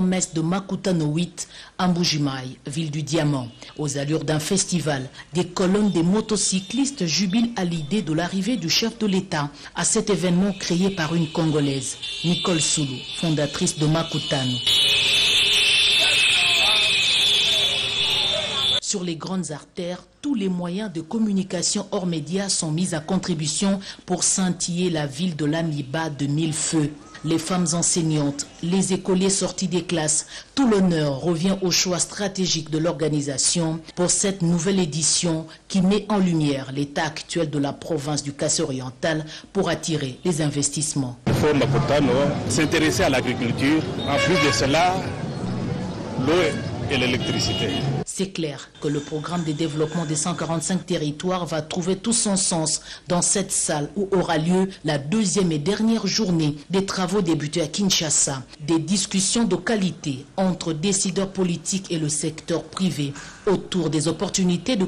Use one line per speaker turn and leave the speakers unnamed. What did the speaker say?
de Makutano 8 à Mbujimaï, ville du diamant. Aux allures d'un festival, des colonnes des motocyclistes jubilent à l'idée de l'arrivée du chef de l'État à cet événement créé par une Congolaise, Nicole Soulou, fondatrice de Makutano. Sur les grandes artères, tous les moyens de communication hors médias sont mis à contribution pour scintiller la ville de l'Amiba de mille feux. Les femmes enseignantes, les écoliers sortis des classes, tout l'honneur revient au choix stratégique de l'organisation pour cette nouvelle édition qui met en lumière l'état actuel de la province du Casse oriental pour attirer les investissements.
Il faut s'intéresser à l'agriculture. En plus de cela, l'eau
C'est clair que le programme de développement des 145 territoires va trouver tout son sens dans cette salle où aura lieu la deuxième et dernière journée des travaux débutés à Kinshasa. Des discussions de qualité entre décideurs politiques et le secteur privé autour des opportunités de